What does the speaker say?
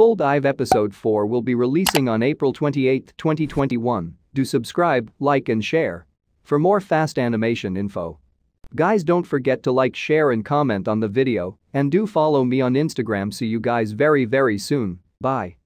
full dive episode 4 will be releasing on April 28, 2021. Do subscribe, like and share. For more fast animation info. Guys don't forget to like share and comment on the video and do follow me on Instagram see you guys very very soon, bye.